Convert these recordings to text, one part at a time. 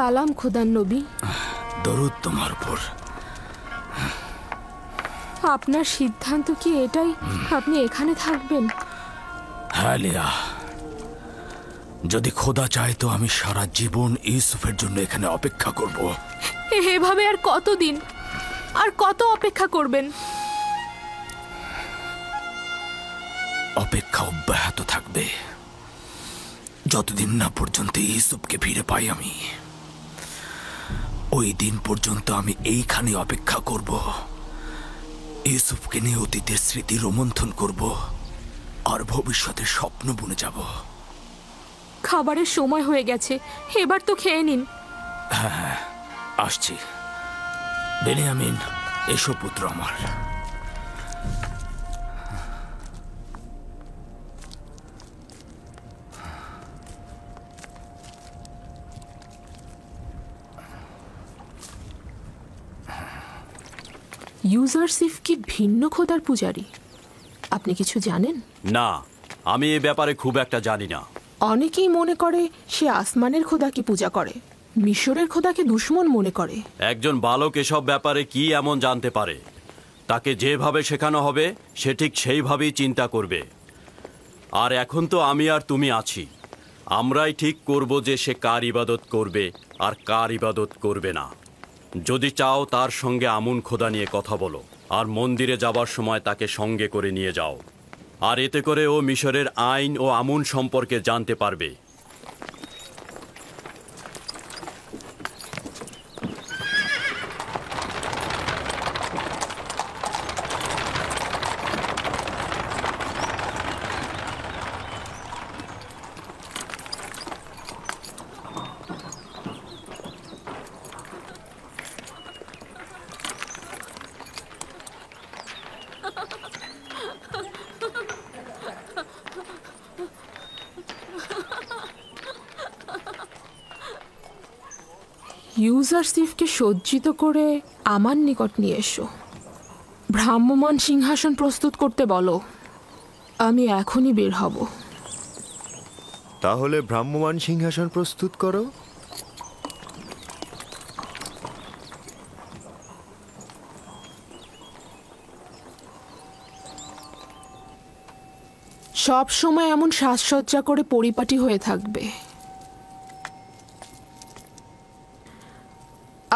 সালাম খোদান নবী। দরুদ তোমার উপর। আপনার সিদ্ধান্ত কি এটাই? আপনি এখানে থাকবেন। হ্যাঁ লিয়া যদি খোদা চায় তো আমি সারা জীবন ইউসুফের জন্য এখানে অপেক্ষা করব। এভাবে আর কতদিন? আর কত অপেক্ষা করবেন? অপেক্ষা অব্যাহত থাকবে। যতদিন না পর্যন্ত ইউসুফকে ফিরে পাই আমি। ওই দিন পর্যন্ত আমি এইখানে অপেক্ষা করব। ইউসুফকে নিয়ে অতীতের স্মৃতি রোমন্থন করব আর ভবিষ্যতের স্বপ্ন বুনে যাব। খাবারের সময় হয়ে গেছে এবার তো খেয়ে নিন। হ্যাঁ আসছি। বেনিয়ামিন এসো পুত্র আমার। ইউজারসিফ কি ভিন্ন খোদার পূজারী? আপনি কিছু জানেন? না আমি এ ব্যাপারে খুব একটা জানি না। অনেকেই মনে করে সে আসমানের খোদাকে পূজা করে মিশরের খোদাকে দুশ্মন মনে করে। একজন বালক এসব ব্যাপারে কি এমন জানতে পারে? তাকে যেভাবে শেখানো হবে সে ঠিক সেইভাবেই চিন্তা করবে। আর এখন তো আমি আর তুমি আছি। আমরাই ঠিক করব যে সে কার ইবাদত করবে আর কার ইবাদত করবে না। যদি চাও তার সঙ্গে আমুন খোদা নিয়ে কথা বলো, আর মন্দিরে যাবার সময় তাকে সঙ্গে করে নিয়ে যাও। আর এতে করে ও মিশরের আইন ও আমুন সম্পর্কে জানতে পারবে। ইউজারসিফকে সজ্জিত করে আমার নিকট নিয়ে এসো। ভ্রাম্যমান সিংহাসন প্রস্তুত করতে বলো। আমি এখনই বের হব। তাহলে ভ্রাম্যমান সিংহাসন প্রস্তুত করো। সব সময় এমন সাজসজ্জা করে পরিপাটি হয়ে থাকবে।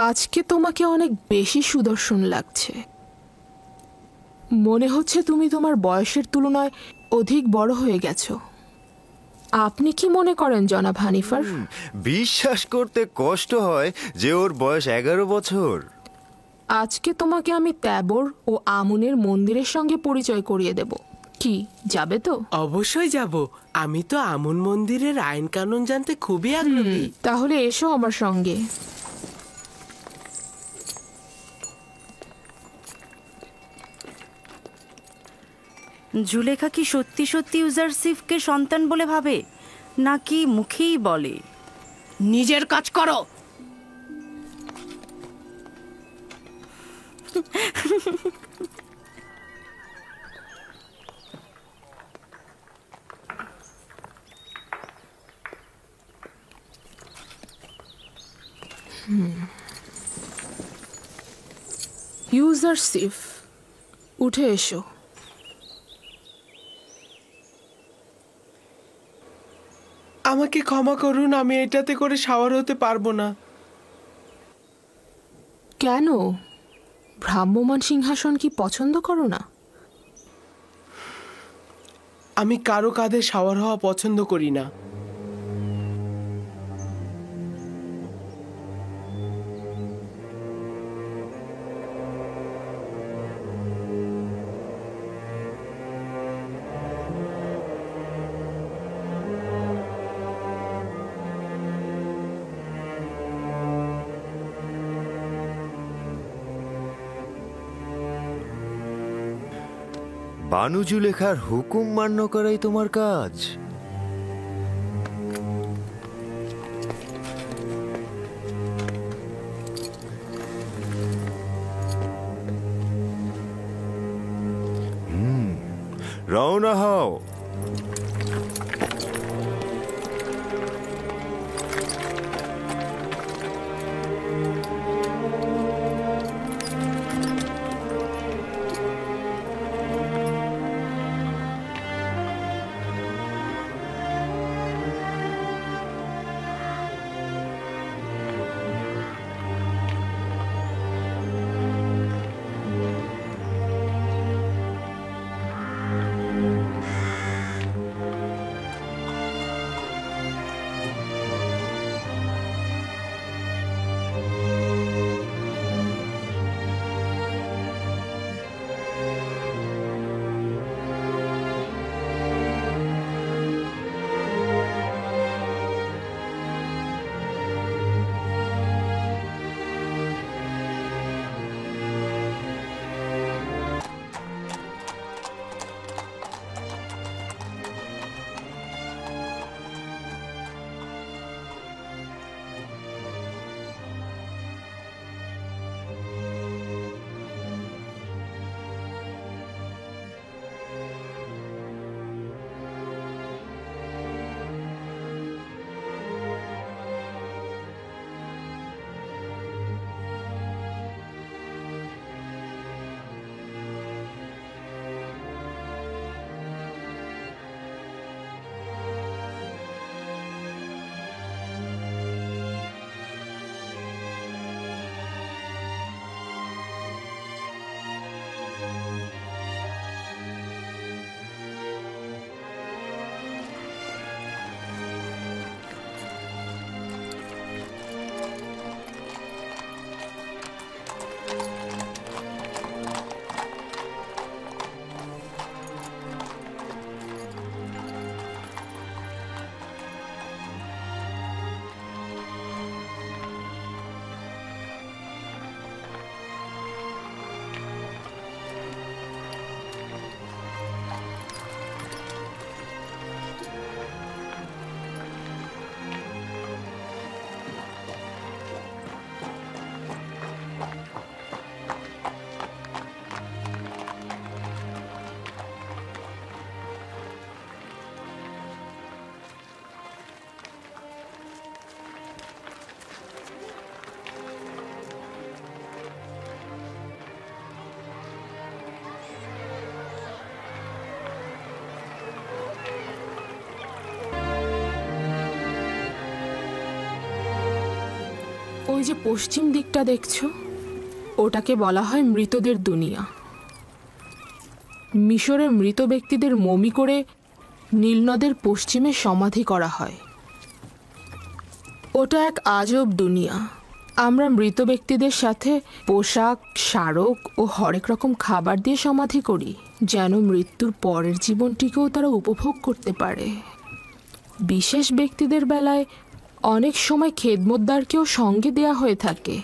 আজকে তোমাকে অনেক বেশি সুদর্শন লাগছে। মনে হচ্ছে তুমি তোমার বয়সের তুলনায় অধিক বড় হয়ে গেছো। আপনি কি মনে করেন জনাব হানিফার? বিশ্বাস করতে কষ্ট হয় যে ওর বয়স এগারো বছর। আজকে তোমাকে আমি ত্যাবর ও আমুনের মন্দিরের সঙ্গে পরিচয় করিয়ে দেব। কি যাবে তো? অবশ্যই যাব। আমি তো আমুন মন্দিরের আইন কানুন জানতে খুবই আগ্রহী। তাহলে এসো আমার সঙ্গে। জুলেখা কি সত্যি সত্যি ইউজারসিফকে সন্তান বলে ভাবে? নাকি মুখেই বলে? নিজের কাজ করো। ইউজারসিফ উঠে এসো। আমাকে ক্ষমা করুন আমি এটাতে করে সাওয়ার হতে পারব না। কেন? ভ্রাম্যমান সিংহাসন কি পছন্দ করো না? আমি কারও কাঁধে সাওয়ার হওয়া পছন্দ করি না। বানুজু লেখার হুকুম মান্য করাই তোমার কাজ। রওনা হও। যে পশ্চিম দিকটা দেখছ, ওটাকে বলা হয় মৃতদের দুনিয়া। মিশরের মৃত ব্যক্তিদের মমি করে নীলনদের পশ্চিমে সমাধি করা হয়। ওটা এক আজব দুনিয়া। আমরা মৃত ব্যক্তিদের সাথে পোশাক, স্মারক ও হরেক রকম খাবার দিয়ে সমাধি করি, যেন মৃত্যুর পরের জীবনটিকেও তারা উপভোগ করতে পারে। বিশেষ ব্যক্তিদের বেলায় অনেক সময় খেদমতদারকেও সঙ্গে দেয়া হয়ে থাকে।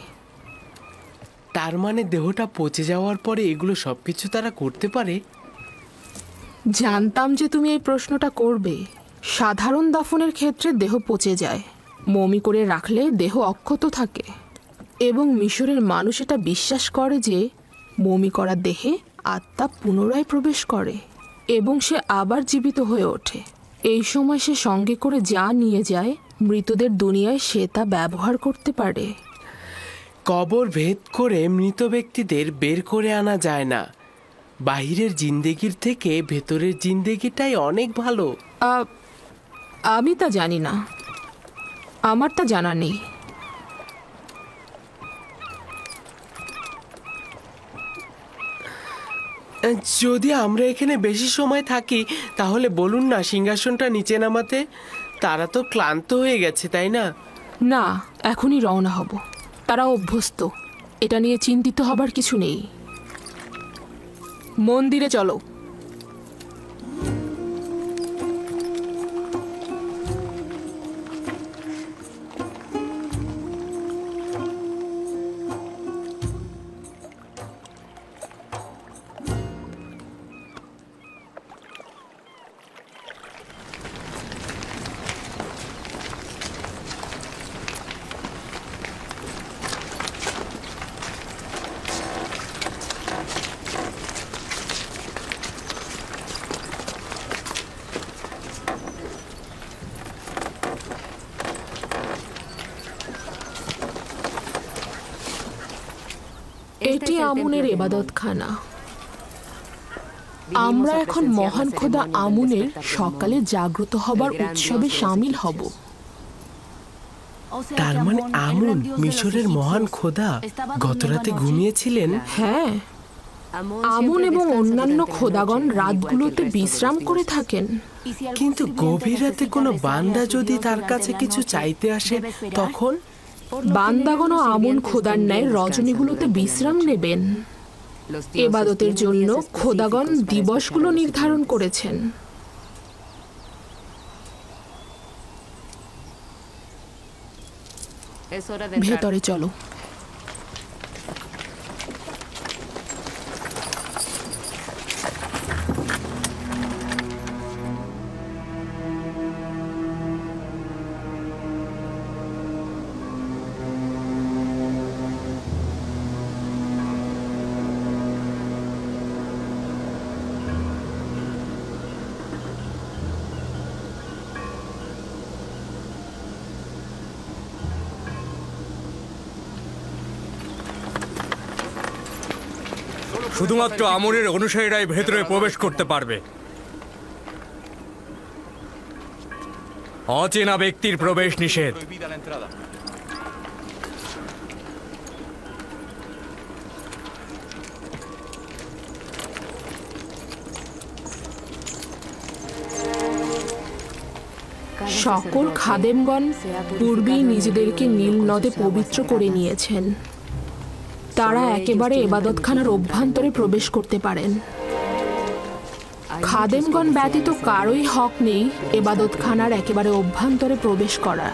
তার মানে দেহটা পচে যাওয়ার পরে এগুলো সবকিছু তারা করতে পারে? জানতাম যে তুমি এই প্রশ্নটা করবে। সাধারণ দাফনের ক্ষেত্রে দেহ পচে যায়। মমি করে রাখলে দেহ অক্ষত থাকে। এবং মিশরের মানুষ এটা বিশ্বাস করে যে মমি করা দেহে আত্মা পুনরায় প্রবেশ করে এবং সে আবার জীবিত হয়ে ওঠে। এই সময় সে সঙ্গে করে যা নিয়ে যায় মৃতদের দুনিয়ায় সে তা ব্যবহার করতে পারে। কবর ভেদ করে মৃত ব্যক্তিদের বের করে আনা যায় না। বাহিরের জিন্দেগির থেকে ভেতরের জিন্দেগিটাই অনেক ভালো। আমি তা জানি না। আমার তা জানা নেই। যদি আমরা এখানে বেশি সময় থাকি তাহলে বলুন না সিংহাসনটা নিচে নামাতে? তারা তো ক্লান্ত হয়ে গেছে, তাই না? না, এখনই রওনা হব। তারা অভ্যস্ত। এটা নিয়ে চিন্তিত হবার কিছু নেই। মন্দিরে চলো। আমুনের এবাদতখানা। আমরা এখন মহান খোদা আমুনের সকালে জাগ্রত হবার উৎসবে সামিল হব। তার মানে আমুন মিশরের মহান খোদা গতরাতে ঘুমিয়েছিলেন? হ্যাঁ। আমুন এবং অন্যান্য খোদাগণ রাতগুলোতে বিশ্রাম করে থাকেন। কিন্তু গভীর রাতে কোনো বান্দা যদি তার কাছে কিছু চাইতে আসে তখন বান্দাগণ আমন খোদার ন্যায় রজনীগুলোতে বিশ্রাম নেবেন। এবাদতের জন্য খোদাগণ দিবসগুলো নির্ধারণ করেছেন। ভেতরে চলো। শুধুমাত্র আমরের অনুসারীরাই ভেতরে প্রবেশ করতে পারবে। অচেনা ব্যক্তির প্রবেশ নিষেধ। সকল খাদেমগণ পূর্বেই নিজেদেরকে নীল নদে পবিত্র করে নিয়েছেন। তারা একেবারে এবাদতখানার অভ্যন্তরে প্রবেশ করতে পারেন। খাদেমগণ ব্যতীত কারোই হক নেই এবাদতখানার একেবারে অভ্যন্তরে প্রবেশ করা।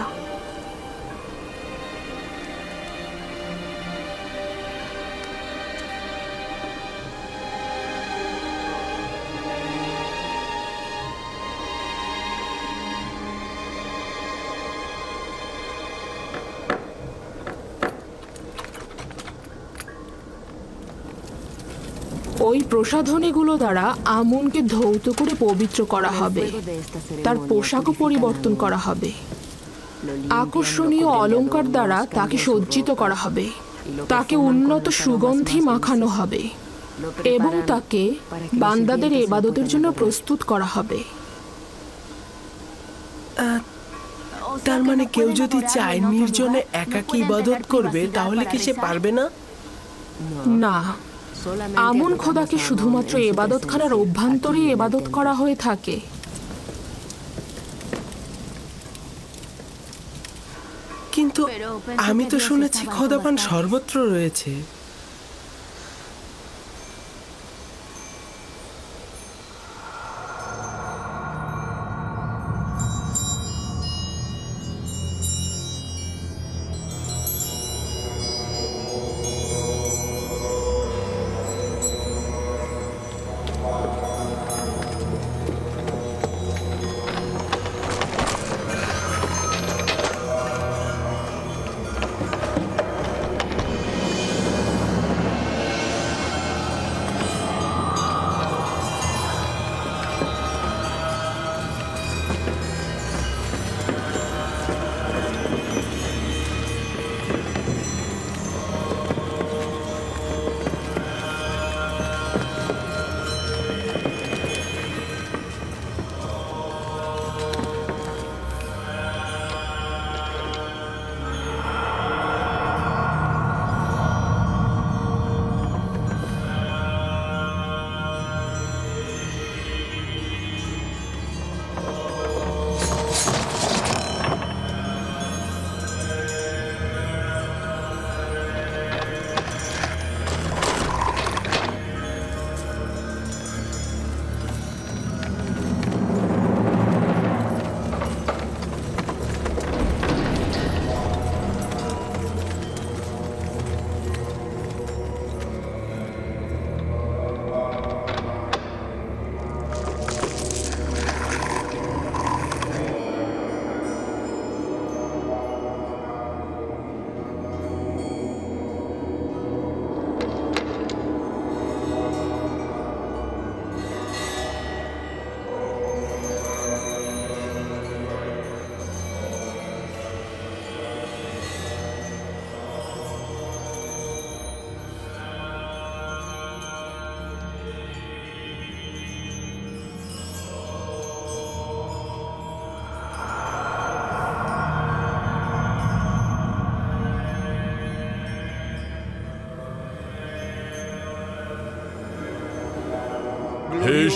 ওই প্রসাধনীগুলো দ্বারা আমুনকে ধৌত করে পবিত্র করা হবে। তার পোশাকও পরিবর্তন করা হবে। আকর্ষণীয় অলংকার দ্বারা তাকে সজ্জিত করা হবে। তাকে উন্নত সুগন্ধি মাখানো হবে এবং তাকে বান্দাদের এবাদতের জন্য প্রস্তুত করা হবে। তার মানে কেউ যদি চায় নির্জনে একাকী ইবাদত করবে তাহলে কি সে পারবে না? না। আমন খোদাকে শুধুমাত্র এবাদতখানার অভ্যন্তরে এবাদত করা হয়ে থাকে। কিন্তু আমি তো শুনেছি খোদাপান সর্বত্র রয়েছে।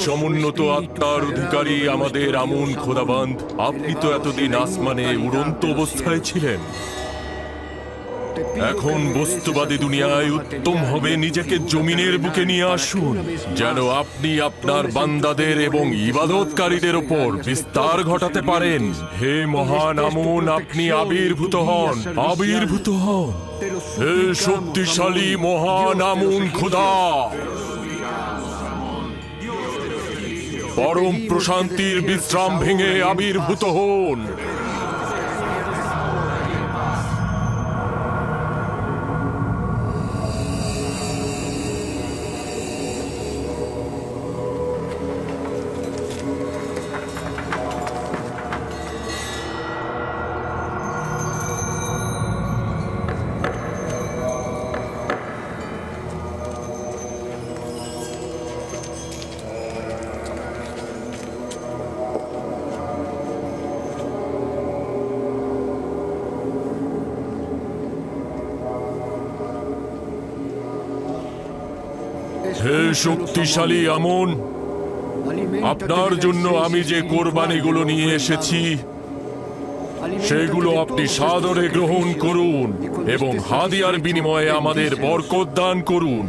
সমুন্নত আত্মার অধিকারী আমাদের আমন খোদাবান্ধ আপনি তো এতদিন আসমানে উড়ন্ত অবস্থায় ছিলেন। এখন বস্তুবাদী দুনিয়ায় উত্তম হবে, নিজেকে জমিনের বুকে নিয়ে আসুন, যেন আপনি আপনার বান্দাদের এবং ইবাদতকারীদের ওপর বিস্তার ঘটাতে পারেন। হে মহান আমন আপনি আবির্ভূত হন আবির্ভূত হন। হে শক্তিশালী, মহান আমন খোদা। পরম প্রশান্তির বিশ্রাম ভেঙে আবির্ভূত হন। হে শক্তিশালী আমন, আপনার জন্য আমি যে কোরবানিগুলো নিয়ে এসেছি, সেগুলো আপনি সাদরে গ্রহণ করুন এবং হাদিয়ার বিনিময়ে আমাদের বরকত দান করুন।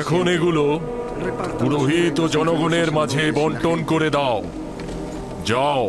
এখন এগুলো পুরোহিত জনগণের মাঝে বন্টন করে দাও। যাও।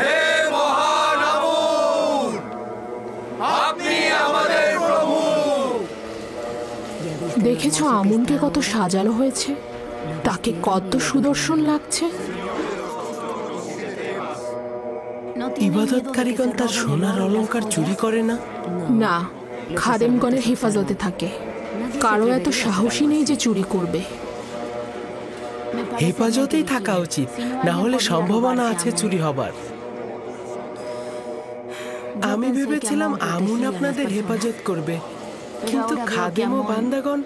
হে মহান আমুন। আপনি আমাদের প্রভু। দেখেছ আমুনকে কত সাজানো হয়েছে? তাকে কত সুদর্শন লাগছে? ইবাদতকারীগণ তার সোনার অলংকার চুরি করে না? না খাদেমগণের হেফাজতে থাকে। কারও এত সাহসী নেই যে চুরি করবে। হেফাজতেই থাকা উচিত। না হলে সম্ভাবনা আছে চুরি হবার। আমি ভেবেছিলাম আমুন আপনাদের হেফাজত করবে। কিন্তু খাদেম ও বান্দাগণ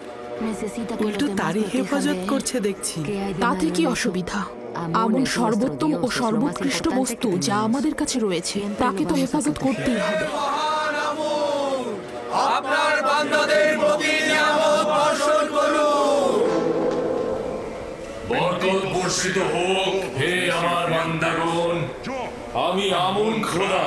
উল্টো তারই হেফাজত করছে দেখছি। তাতে কি অসুবিধা। আমন সর্বোত্তম ও সর্বোৎকৃষ্ট বস্তু যা আমাদের কাছে রয়েছে, তাকে তো হেফাজত করতেই হবে। বর্ষিত হোক, হে আমার বান্দাগণ। আমি আমুন খোদা,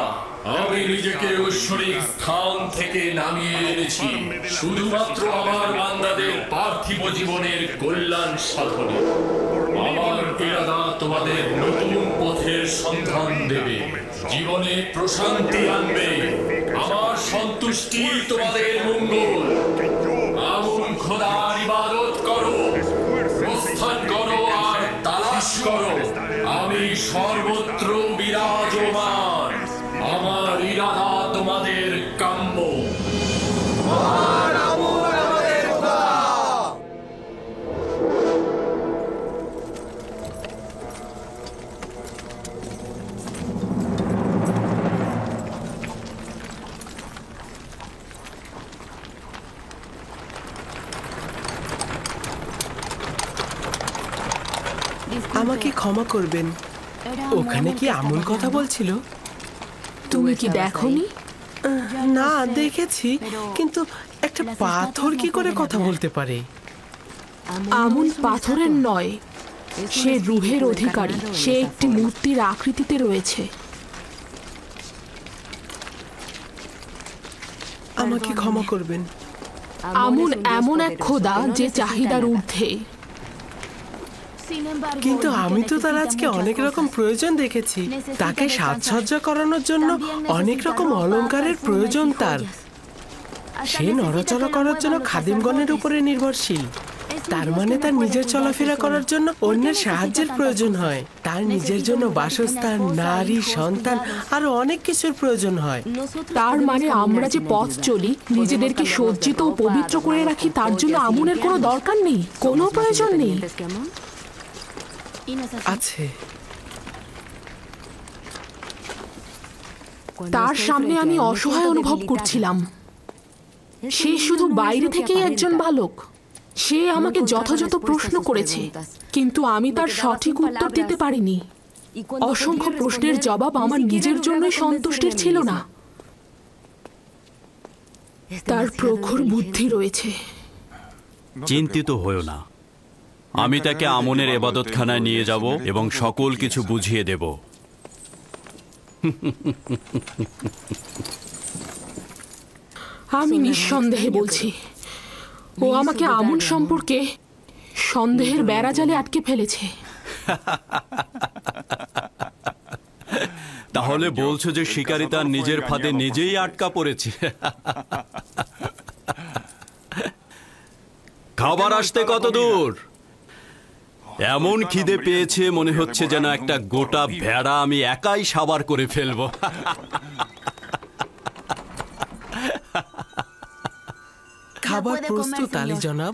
আমি নিজেকে ঐশ্বরিক স্থান থেকে নামিয়ে এনেছি। শুধুমাত্র আমার বান্দাদের পার্থিব জীবনের কল্যাণ সাধনে। আমার ইরাদা তোমাদের নতুন পথের সন্ধান দেবে। জীবনে প্রশান্তি আনবে। আমার সন্তুষ্টি তোমাদের মঙ্গল। আমুন খোদার ইবাদত করো আমি সর্বত্র বিরাজমান। করবেন। ওখানে কি আমুল কথা বলছিল? তুমি কি দেখোনি? না দেখেছি কিন্তু একটা পাথর কি করে কথা বলতে পারে? আমুন পাথরের নয় সে রুহের অধিকারী সে একটি মূর্তির আকৃতিতে রয়েছে। আমাকে ক্ষমা করবেন। আমুন এমন এক খোদা যে চাহিদার ঊর্ধ্বে। কিন্তু আমি তো তার আজকে অনেক রকম প্রয়োজন দেখেছি। তাকে সাজসজ্জা করানোর জন্য অনেক রকম অলংকারের প্রয়োজন তার। সে নড়াচড়া করার জন্য খাদিমগণের উপরে নির্ভরশীল। তার মানে তার নিজের চলাফেরা করার জন্য অন্যের সাহায্যের প্রয়োজন হয়। তার নিজের জন্য বাসস্থান, নারী, সন্তান আরও অনেক কিছুর প্রয়োজন হয়। তার মানে আমরা যে পথ চলি, নিজেদেরকে সজ্জিত ও পবিত্র করে রাখি, তার জন্য আমুনের কোনো দরকার নেই, কোনো প্রয়োজন নেই। আছে। তার সামনে আমি অসহায় অনুভব করছিলাম। সে শুধু বাইরে থেকেই একজন বালক। সে আমাকে যথাযথ প্রশ্ন করেছে কিন্তু আমি তার সঠিক উত্তর দিতে পারিনি। অসংখ্য প্রশ্নের জবাব আমার নিজের জন্যই সন্তুষ্টির ছিল না। তার প্রখর বুদ্ধি রয়েছে। চিন্তিত হয়েও না। আমি তাকে আমনের এবাদতখানায় নিয়ে যাব এবং সকল কিছু বুঝিয়ে দেব। আমি নিঃসন্দেহে বলছি ও আমাকে আমন সম্পর্কে সন্দেহের বেড়া বেড়াজালে আটকে ফেলেছে। তাহলে বলছো যে শিকারী তার নিজের ফাঁদে নিজেই আটকা পড়েছে। খাবার আসতে কত দূর? এমন খিদে পেয়েছে মনে হচ্ছে যেন একটা গোটা ভেড়া আমি একাই সাবার করে ফেলব। খাবার প্রস্তুত আলী জনাব।